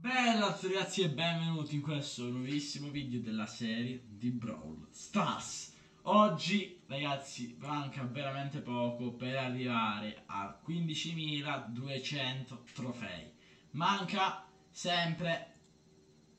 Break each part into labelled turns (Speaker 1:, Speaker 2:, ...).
Speaker 1: Bella ragazzi e benvenuti in questo nuovissimo video della serie di Brawl Stars. Oggi ragazzi manca veramente poco per arrivare a 15.200 trofei. Manca sempre,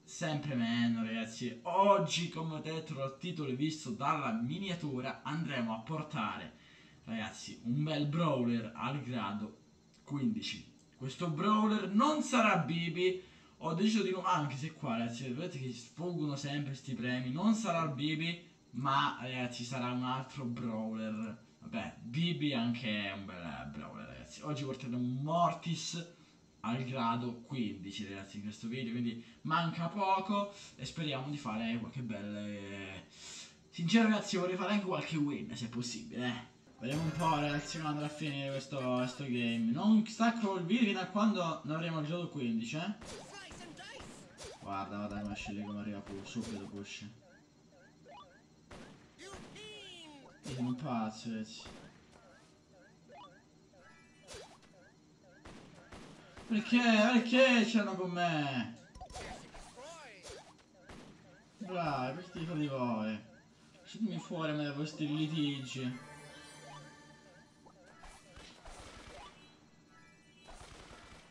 Speaker 1: sempre meno ragazzi. Oggi come ho detto dal titolo visto dalla miniatura. Andremo a portare ragazzi un bel brawler al grado 15 questo brawler non sarà Bibi ho deciso di non anche se qua ragazzi vedete che sfuggono sempre questi premi non sarà il Bibi ma ragazzi sarà un altro brawler vabbè Bibi anche è un bel brawler ragazzi oggi porteremo un Mortis al grado 15 ragazzi in questo video quindi manca poco e speriamo di fare qualche belle sincero ragazzi vorrei fare anche qualche win se possibile eh Vediamo un po' ragazzi quando andrà a finire questo, questo game. Non stacco il video fino a quando non avremo il gioco 15, eh. Guarda, guarda esce lì come arriva subito push. Sono un pazzo, ragazzi. Perché? Perché c'erano con me? Bravi, per tifo di voi. Uscitemi fuori da questi litigi.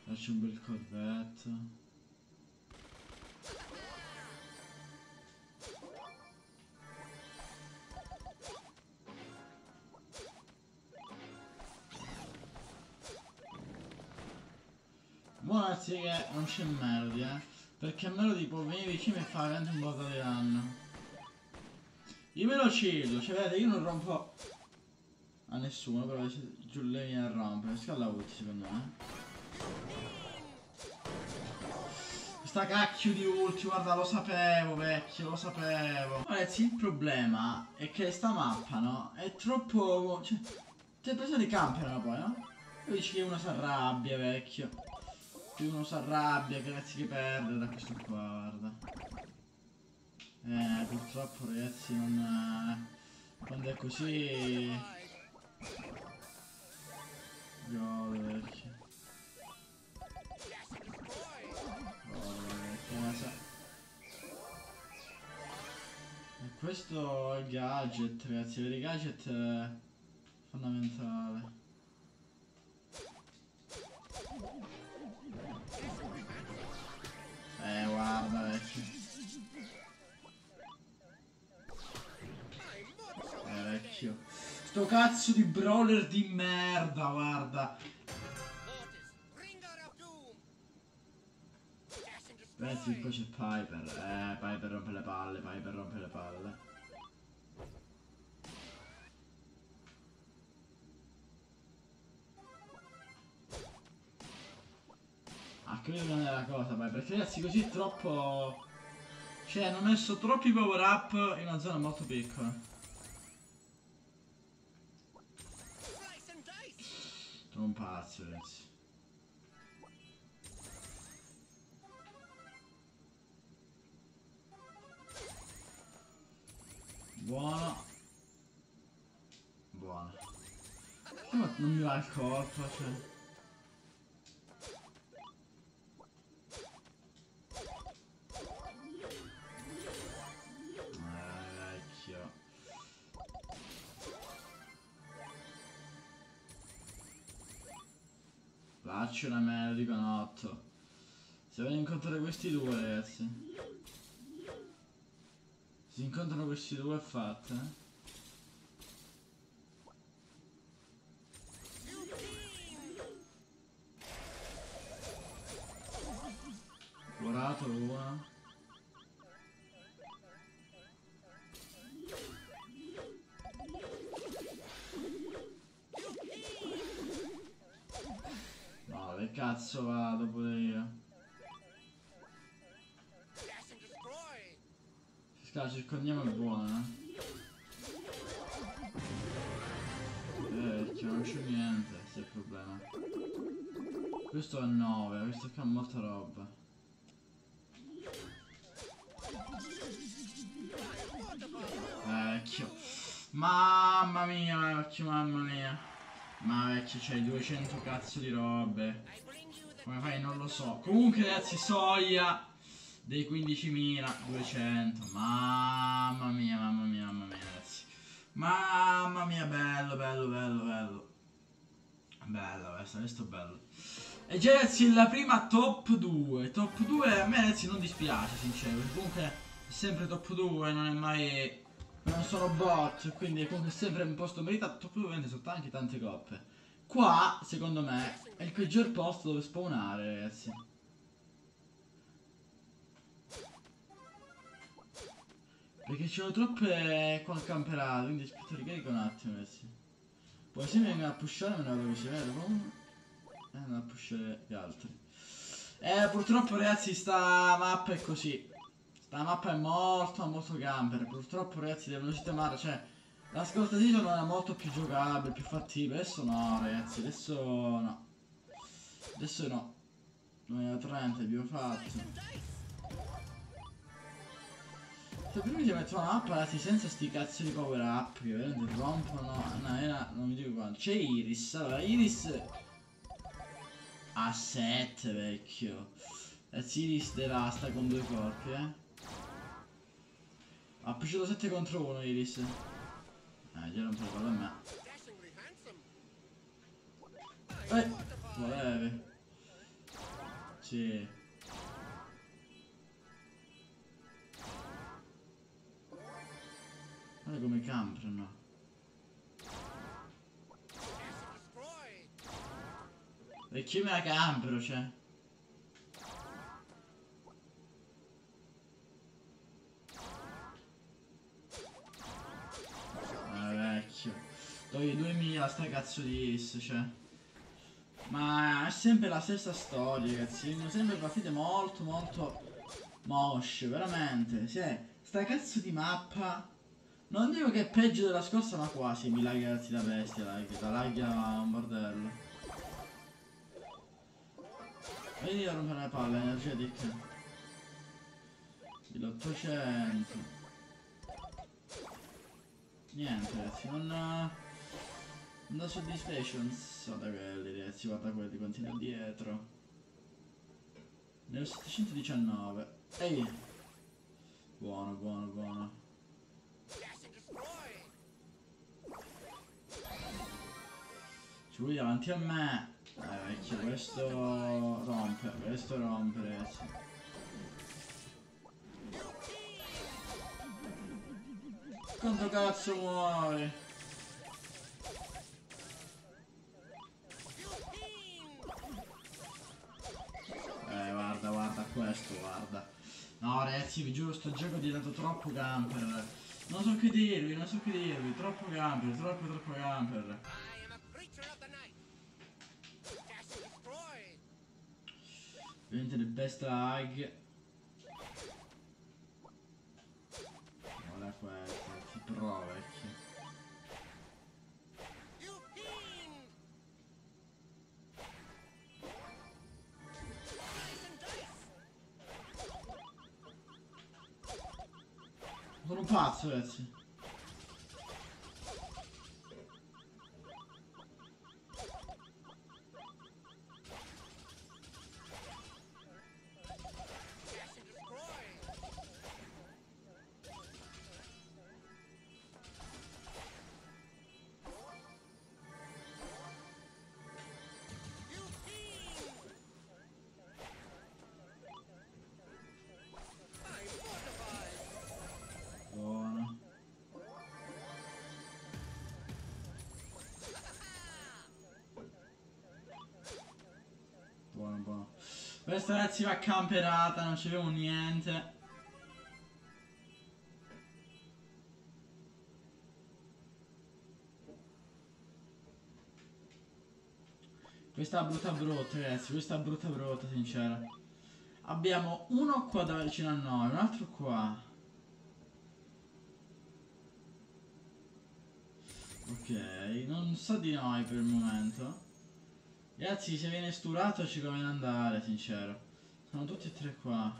Speaker 1: Faccio un bel corvetto. Che non c'è Melody, eh. Perché Melody può venire vicino e fare anche un po' di danno. Io me lo cedo, cioè vedete, io non rompo a nessuno, però giù lei viene a rompere. Scala ulti secondo me. Sta cacchio di ulti, guarda, lo sapevo, vecchio, lo sapevo. Ragazzi, il problema è che sta mappa, no? È troppo... Cioè, preso di camperano poi, no? E dici che uno si arrabbia, vecchio. Che uno si arrabbia, ragazzi che perde da questo qua, guarda. Eh, purtroppo, ragazzi, non... Quando è così... Godo, vecchio. Questo è il gadget, ragazzi, avere gadget è fondamentale. Eh, guarda, vecchio. Sto cazzo di brawler di merda, guarda. Pensi che poi c'è Piper. Eh, Piper rompe le palle, Piper rompe le palle. Quello non è la cosa, poi, perché ragazzi così troppo... Cioè, hanno messo troppi power up in una zona molto piccola. Sono un pazzo, ragazzi. Buono. Buono. Ma non mi va il colpo, cioè. Faccio una melody con 8. Se voglio incontrare questi due, ragazzi. Si incontrano questi due fatte. Eh? Curato una. Cazzo vado pure io? Sca, circondiamo è buona. Eh, non c'è niente, se è il problema. Questo è 9, questo qua ha molta roba. Vecchio. Mamma mia, vecchio, mamma mia. Ma vecchio, c'hai 200 cazzo di robe. Come fai? Non lo so. Comunque ragazzi, Soia dei 15.200. Mamma mia, mamma mia, mamma mia ragazzi. Mamma mia, bello, bello, bello, bello. Bello questo, questo bello. E già ragazzi la prima top 2. Top 2 a me ragazzi non dispiace sincero. Comunque sempre top 2, non è mai... Non sono bot, quindi comunque è sempre un posto meritato. 2 ovviamente sono anche tante coppe. Qua, secondo me, è il peggior posto dove spawnare ragazzi. Perché ci sono troppe qua camperate, quindi aspetta ricarico un attimo ragazzi. Poi se mi vengono a pushare me ne vado così, vero? E eh, non a pushare gli altri. Eh, purtroppo ragazzi sta mappa è così. Sta mappa è molto, molto camper. Purtroppo ragazzi devono sistemare, cioè... La scorsa season era molto più giocabile, più fattibile. Adesso no ragazzi, adesso no. Adesso no. 2030 abbiamo fatto. Se prima ti metto una mappa ragazzi senza sti cazzo di power up che veramente rompono. No, era, non mi dico quanto. C'è Iris, allora Iris a 7 vecchio. Ragazzi Iris devasta con due corpi, eh. Ha piaciuto 7 contro 1 Iris. Eh, già non può fare a me. Eh, volevi. Sì. Guarda come camprano. E chi me la campero, cioè? Sta cazzo di is, cioè. Ma è sempre la stessa storia, ragazzi. Sono sempre partite molto, molto mosce, veramente. Sì, sta cazzo di mappa non dico che è peggio della scorsa, ma quasi mi laghi ragazzi da bestia, like, da laghi a un bordello. Vedi a rompere le palle, che. 1800. Niente ragazzi, non... Da soddisfactions. Guarda quelli ragazzi, guarda quelli, continua dietro. Nel 719. Ehi! Buono, buono, buono. lui davanti a me. Eh vecchio, questo rompe, questo rompe ragazzi. Quanto cazzo muore? Questo, guarda. No ragazzi, vi giuro sto gioco è diventato troppo camper. Non so che dirvi, non so che dirvi, troppo camper, troppo troppo camper. Ovviamente le best lag. Guarda questo, ti pro vecchio. Sono un pazzo Questa ragazzi va camperata, non c'avevo niente. Questa è brutta brutta ragazzi, questa è brutta brutta sincera. Abbiamo uno qua da vicino a noi, un altro qua. Ok, non sa di noi per il momento. Ragazzi se viene sturato ci conviene andare sincero Sono tutti e tre qua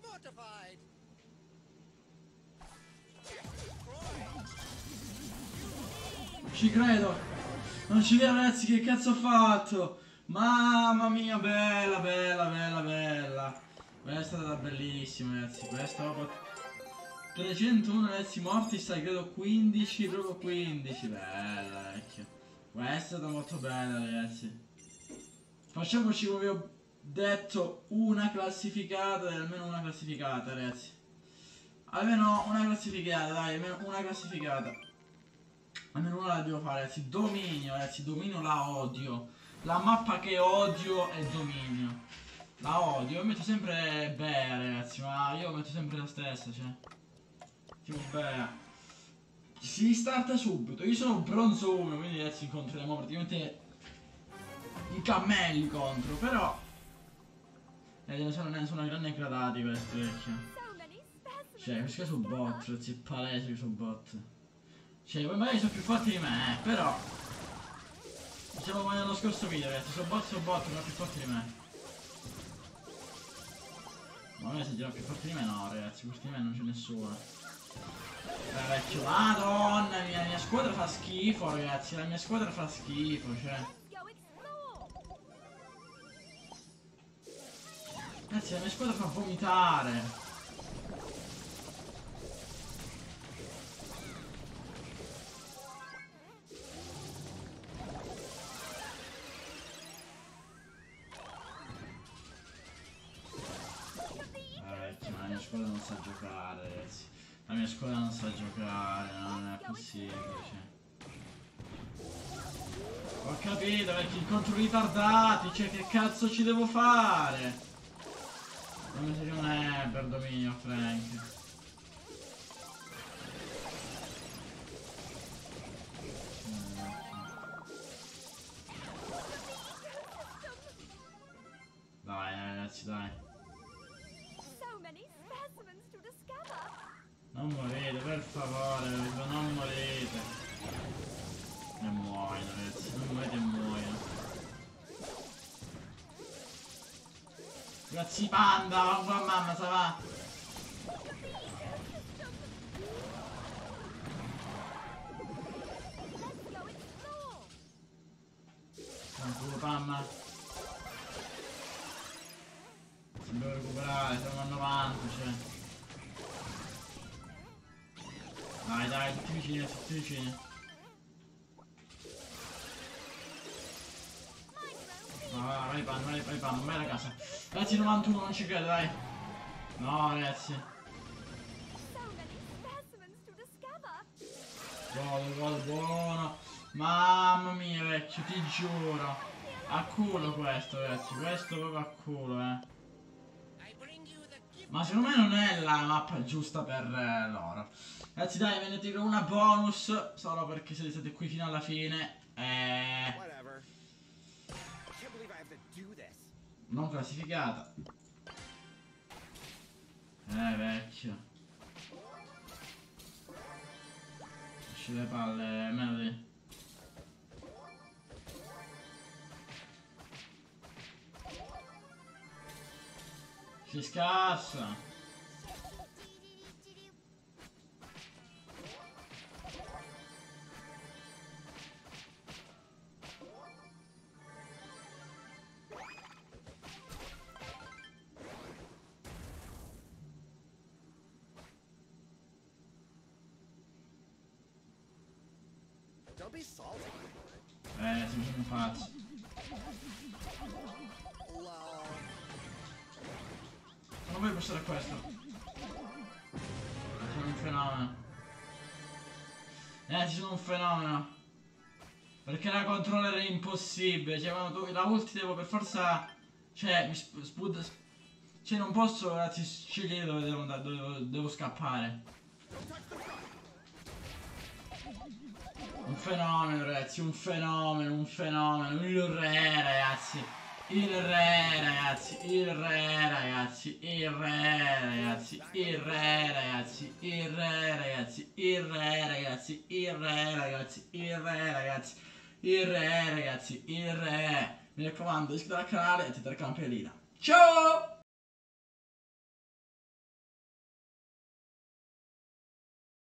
Speaker 2: Fortified.
Speaker 1: Ci credo. Non ci vedo ragazzi che cazzo ho fatto. Mamma mia, bella, bella, bella, bella. Questa è stata bellissima ragazzi. Questa proprio... 301 ragazzi morti, stai credo 15, proprio 15. Bella vecchio. Questa è stata molto bella ragazzi. Facciamoci come vi ho detto una classificata, almeno una classificata ragazzi. Almeno una classificata, dai, almeno una classificata. Almeno una la devo fare, ragazzi. Dominio, ragazzi. Dominio la odio. La mappa che odio è dominio. La odio. Io metto sempre Bea, ragazzi. Ma io metto sempre la stessa, cioè. Tipo Bea. Si starta subito. Io sono bronzo 1, quindi ragazzi incontreremo praticamente i cammelli contro. Però. Eh, ne sono, ne sono grandi gradati questi vecchio. Cioè, questi sono bot, ragazzi, palese che sono bot. Cioè, magari sono più forti di me, eh, però. Diciamo come nello scorso video, ragazzi, sono bot, sono bot, sono più forti di me. Ma me se girano più forti di me no, ragazzi, più forti di me non c'è nessuno. Beh, vecchio, madonna mia, la mia squadra fa schifo, ragazzi, la mia squadra fa schifo, cioè. Ragazzi, la mia squadra fa vomitare. Giocare, ragazzi. La mia squadra non sa giocare, non è possibile, cioè. Ho capito, perché incontro ritardati, cioè che cazzo ci devo fare? Non mi non è per dominio, Frank. Dai ragazzi, dai. Non morite, per favore, non morite. E muoiono, ragazzi, non morite e muoiono. Grazie panda, mamma, sa va.
Speaker 3: Let's go explore.
Speaker 1: Tranquillo mamma. Vicini, tutti vicini. Va, va, vai pan, vai, vai pan, vai la casa. Ragazzi 91, non ci credo, dai. No, ragazzi. Gol, gol, buono. Mamma mia, vecchio, ti giuro. A culo questo, ragazzi. Questo proprio a culo, eh. Ma secondo me non è la mappa giusta per eh, loro. Ragazzi, dai, ve ne tiro una bonus. Solo perché siete stati qui fino alla fine. Eh, non classificata. Eh, vecchio. Lasci le palle, Melody. Si scassa.
Speaker 2: Don't be salty.
Speaker 1: Eh, sempre un pazzo. Voglio passare a questo. Sono un fenomeno. Eh, sono un fenomeno. Perché la controller è impossibile. Cioè, quando tu, la ulti devo per forza. Cioè, mi sp- spud. sp- Cioè, non posso, ragazzi, scegliere dove devo andare, dove devo scappare. Un fenomeno, ragazzi, un fenomeno, un fenomeno. Il re, ragazzi. Il re, ragazzi, il re, ragazzi, il re, ragazzi, il re, ragazzi, il re, ragazzi, il re, ragazzi, il re, ragazzi, il re, ragazzi, il re, ragazzi, il re. Mi raccomando, iscrivetevi al canale e attivate la campanellina. Ciao!